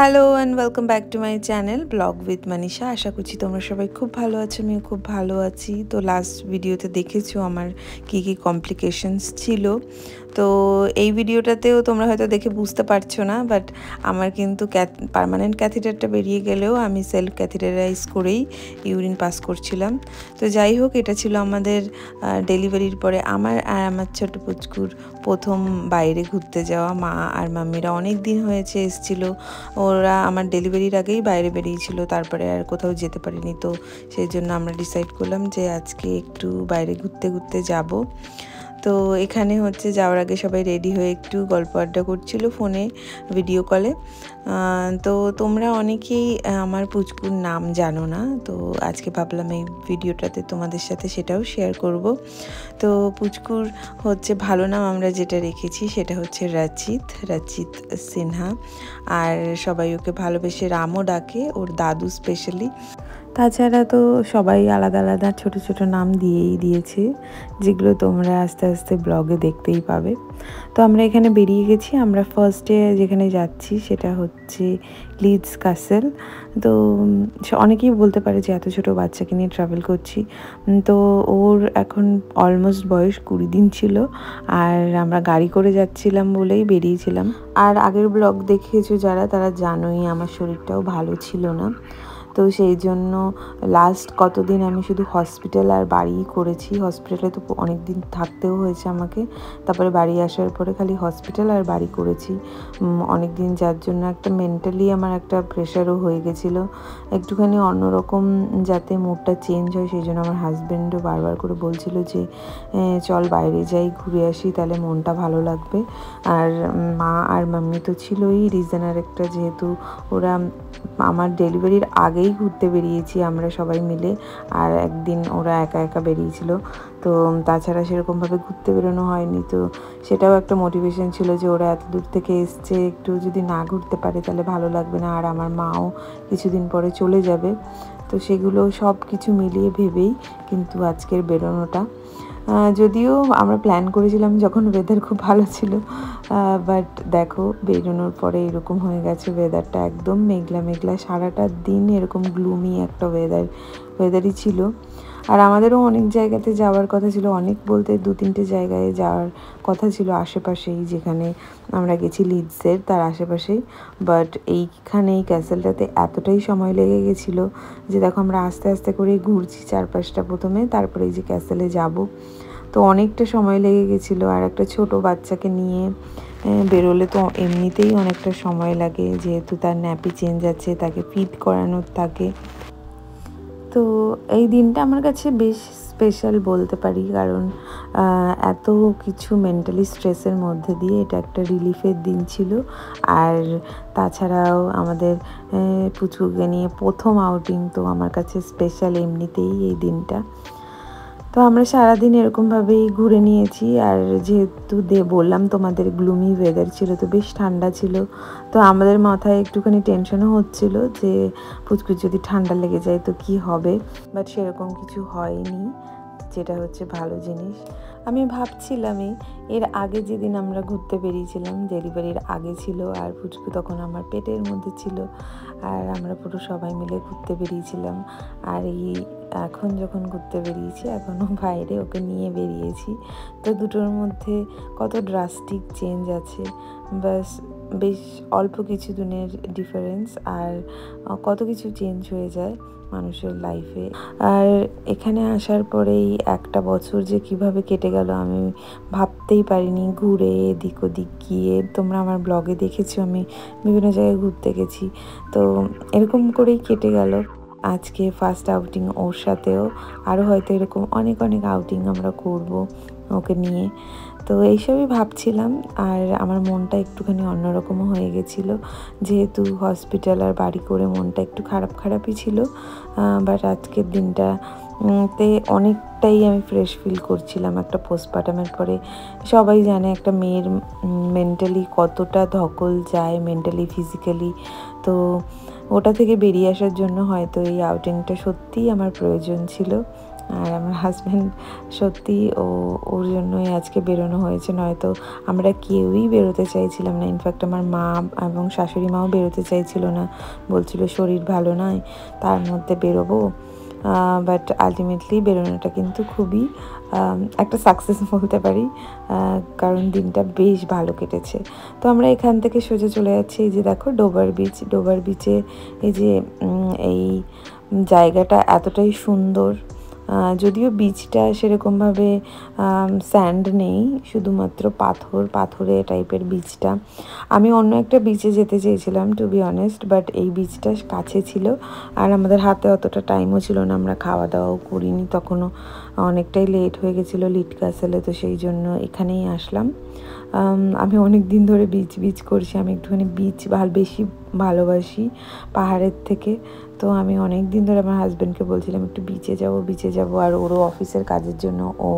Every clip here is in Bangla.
Hello and welcome back to my channel blog with Manisha আশা করছি তোমরা সবাই খুব ভালো আছো, আমিও খুব ভালো আছি। তো লাস্ট ভিডিওতে দেখেছ আমার কি কি কমপ্লিকেশনস ছিল। তো এই ভিডিওটাতেও তোমরা হয়তো দেখে বুঝতে পারছ না বাট আমার কিন্তু পারমানেন্ট ক্যাথিটারটা বেরিয়ে গেলেও আমি সেলফ ক্যাথিটারাইজ করেই ইউরিন পাস করছিলাম। তো যাই হোক, এটা ছিল আমাদের ডেলিভারির পরে আমার আর আমার ছোট পুচকুর প্রথম বাইরে ঘুরতে যাওয়া। মা আর মাম্মিরা অনেক দিন হয়েছে এসছিল। ওরা আমার ডেলিভারির আগেই বাইরে বেরিয়েছিল, তারপরে আর কোথাও যেতে পারিনি। তো সেই জন্য আমরা ডিসাইড করলাম যে আজকে একটু বাইরে ঘুরতে ঘুরতে যাব। তো এখানে হচ্ছে যাওয়ার আগে সবাই রেডি হয়ে একটু গল্প আড্ডা করছিল ফোনে ভিডিও কলে তো তোমরা অনেকেই আমার পুচকুর নাম জানো না, তো আজকে ভাবলাম এই ভিডিওটাতে তোমাদের সাথে সেটাও শেয়ার করব। তো পুচকুর হচ্ছে ভালো নাম আমরা যেটা রেখেছি সেটা হচ্ছে রাচিত রাচিত সিনহা, আর সবাই ওকে ভালোবেসে রামও ডাকে, ওর দাদু স্পেশালি তাছাড়া তো সবাই আলাদা আলাদা ছোট ছোট নাম দিয়েই দিয়েছে, যেগুলো তোমরা আস্তে আস্তে ব্লগে দেখতেই পাবে। তো আমরা এখানে বেরিয়ে গেছি, আমরা ফার্স্টে যেখানে যাচ্ছি সেটা হচ্ছে লিডস কাসেল তো অনেকেই বলতে পারে যে এত ছোটো বাচ্চাকে নিয়ে ট্রাভেল করছি। তো ওর এখন অলমোস্ট বয়স কুড়ি দিন ছিল, আর আমরা গাড়ি করে যাচ্ছিলাম বলেই বেরিয়েছিলাম। আর আগের ব্লগ দেখিয়েছো যারা, তারা জানোই আমার শরীরটাও ভালো ছিল না। তো সেই জন্য লাস্ট কতদিন আমি শুধু হসপিটাল আর বাড়িই করেছি। হসপিটালে তো অনেক দিন থাকতেও হয়েছে আমাকে। তারপরে বাড়ি আসার পরে খালি হসপিটাল আর বাড়ি করেছি। অনেক দিন যার জন্য একটা মেন্টালি আমার একটা প্রেশারও হয়ে গেছিল। একটুখানি অন্যরকম যাতে মুডটা চেঞ্জ হয়, সেই জন্য আমার হাজব্যান্ডও বারবার করে বলছিল যে চল বাইরে যাই, ঘুরে আসি, তাহলে মনটা ভালো লাগবে। আর মা আর মাম্মি তো ছিলই। রিজন আর একটা যেহেতু ওরা আমার ডেলিভারির আগেই ঘুরতে বেরিয়েছি আমরা সবাই মিলে। আর একদিন ওরা একা একা বেরিয়েছিল। তো তাছাড়া সেরকমভাবে ঘুরতে বেরোনো হয়নি। তো সেটাও একটা মোটিভেশন ছিল যে ওরা এত দূর থেকে এসছে, একটু যদি না ঘুরতে পারে তাহলে ভালো লাগবে না। আর আমার মাও কিছুদিন পরে চলে যাবে। তো সেগুলো সব কিছু মিলিয়ে ভেবেই কিন্তু আজকের বেরোনোটা। যদিও আমরা প্ল্যান করেছিলাম যখন ওয়েদার খুব ভালো ছিল বাট দেখো বেরোনোর পরে এরকম হয়ে গেছে ওয়েদারটা একদম মেঘলা মেঘলা সারাটা দিন এরকম গ্লুমি একটা ওয়েদার ওয়েদারই ছিল। আর আমাদেরও অনেক জায়গাতে যাওয়ার কথা ছিল, অনেক বলতে দু তিনটে জায়গায় যাওয়ার কথা ছিল আশেপাশেই যেখানে আমরা গেছি লিডসের তার আশেপাশেই। বাট এইখানে এই ক্যাসেলটাতে এতটাই সময় লেগে গেছিল যে দেখো আমরা আস্তে আস্তে করে ঘুরছি চারপাশটা প্রথমে, তারপরে এই যে ক্যাসেলে যাব। তো অনেকটা সময় লেগে গেছিল আর একটা ছোট বাচ্চাকে নিয়ে বেরোলে তো এমনিতেই অনেকটা সময় লাগে, যেহেতু তার ন্যাপি চেঞ্জ আছে, তাকে ফিট করানোর থাকে। তো এই দিনটা আমার কাছে বেশ স্পেশাল বলতে পারি। কারণ এত কিছু মেন্টালি স্ট্রেসের মধ্যে দিয়ে এটা একটা রিলিফের দিন ছিল। আর তাছাড়াও আমাদের পুচুকে নিয়ে প্রথম আউটিং তো আমার কাছে স্পেশাল এমনিতেই এই দিনটা। তো আমরা সারাদিন এরকমভাবেই ঘুরে নিয়েছি। আর যেহেতু দে বললাম তোমাদের গ্লুমি ওয়েদার ছিল, তো বেশ ঠান্ডা ছিল। তো আমাদের মাথায় একটুখানি টেনশনও হচ্ছিল যে পুচকুচ যদি ঠান্ডা লেগে যায় তো কি হবে? বাট সেরকম কিছু হয়নি, যেটা হচ্ছে ভালো জিনিস। আমি ভাবছিলামই এর আগে যেদিন আমরা ঘুরতে বেরিয়েছিলাম ডেলিভারির আগে ছিল, আর পুচকু তখন আমার পেটের মধ্যে ছিল, আর আমরা পুরো সবাই মিলে ঘুরতে বেরিয়েছিলাম। আর এই এখন যখন ঘুরতে বেরিয়েছি এখনও বাইরে ওকে নিয়ে বেরিয়েছি। তো দুটোর মধ্যে কত ড্রাস্টিক চেঞ্জ আছে। বাস বেশ অল্প কিছু দিনের ডিফারেন্স আর কত কিছু চেঞ্জ হয়ে যায় মানুষের লাইফে আর এখানে আসার পরেই একটা বছর যে কীভাবে কেটে গেল আমি ভাবতেই পারিনি। ঘুরে এদিক ওদিক গিয়ে, তোমরা আমার ব্লগে দেখেছ, আমি বিভিন্ন জায়গায় ঘুরতে গেছি। তো এরকম করেই কেটে গেল। আজকে ফার্স্ট আউটিং ওর সাথেও। আরও হয়তো এরকম অনেক অনেক আউটিং আমরা করব ওকে নিয়ে। তো এইসবই ভাবছিলাম, আর আমার মনটা একটুখানি অন্যরকমও হয়ে গেছিল। যেহেতু হসপিটাল আর বাড়ি করে মনটা একটু খারাপ, খারাপই ছিল বাট আজকের দিনটা তে অনেকটাই আমি ফ্রেশ ফিল করছিলাম একটা পোস্টপার্টামের পরে। সবাই জানে একটা মেয়ের মেন্টালি কতটা ধকল যায় মেন্টালি ফিজিক্যালি তো ওটা থেকে বেরিয়ে আসার জন্য হয়তো এই আউটিংটা সত্যিই আমার প্রয়োজন ছিল। আর আমার হাজব্যান্ড সত্যি ও, ওর জন্যই আজকে বেরোনো হয়েছে। নয়তো আমরা কেউই বেরোতে চাইছিলাম না। ইনফ্যাক্ট আমার মা এবং শাশুড়ি মাও বেরোতে চাইছিল না। বলছিল, শরীর ভালো নয় তার মধ্যে বেরোবো। বাট আলটিমেটলি বেরোনোটা কিন্তু খুবই একটা সাকসেস বলতে পারি কারণ দিনটা বেশ ভালো কেটেছে। তো আমরা এখান থেকে সোজা চলে যাচ্ছি, এই যে দেখো ডোবার বিচ ডোবার বিচে এই যে এই জায়গাটা এতটাই সুন্দর যদিও বীজটা সেরকমভাবে স্যান্ড নেই, শুধুমাত্র পাথর, পাথরে টাইপের বীজটা আমি অন্য একটা বিচে যেতে চেয়েছিলাম টু বি অনেস্ট বাট এই বীজটা কাছে ছিল, আর আমাদের হাতে অতটা টাইমও ছিল না, আমরা খাওয়া দাওয়াও করিনি, তখনও অনেকটাই লেট হয়ে গেছিল লিট কাসেলে, তো সেই জন্য এখানেই আসলাম। আমি অনেক দিন ধরে বীজ বিচ করছি, আমি একটুখানি বীজ ভালো বেশি ভালোবাসি পাহাড়ের থেকে। তো আমি অনেক দিন ধরে আমার হাজব্যান্ডকে বলছিলাম, একটু বিচে যাব বিচে যাব। আর ওরও অফিসের কাজের জন্য, ও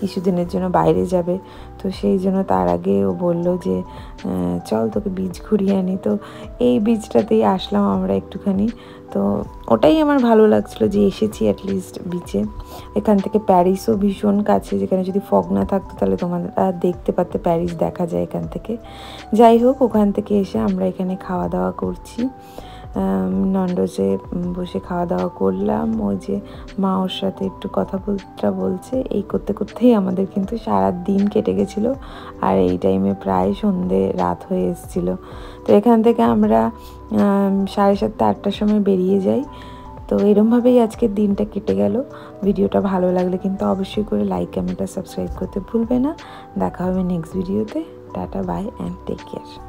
কিছুদিনের জন্য বাইরে যাবে। তো সেই জন্য তার আগে ও বলল যে চল তোকে বীজ ঘুরিয়ে আনি। তো এই বীজটাতেই আসলাম আমরা একটুখানি। তো ওটাই আমার ভালো লাগছিল যে এসেছি অ্যাটলিস্ট বিচে এখান থেকে প্যারিসও ভীষণ কাছে, যেখানে যদি ফগ না থাকতো তাহলে তোমাদের দেখতে পারতে প্যারিস দেখা যায় এখান থেকে। যাই হোক, ওখান থেকে এসে আমরা এখানে খাওয়া দাওয়া করছি। নন্ডোজে বসে খাওয়া দাওয়া করলাম। ওই যে মা ওর সাথে একটু কথা বলতে বলছে। এই করতে করতেই আমাদের কিন্তু সারা দিন কেটে গেছিল। আর এই টাইমে প্রায় সন্ধে, রাত হয়ে এসেছিল। তো এখান থেকে আমরা সাড়ে সাতটা, আটটার সময় বেরিয়ে যাই। তো এরমভাবেই আজকের দিনটা কেটে গেল। ভিডিওটা ভালো লাগলে কিন্তু অবশ্যই করে লাইক কমেন্ট আর সাবস্ক্রাইব করতে ভুলবে না। দেখা হবে নেক্সট ভিডিওতে tata bye and take care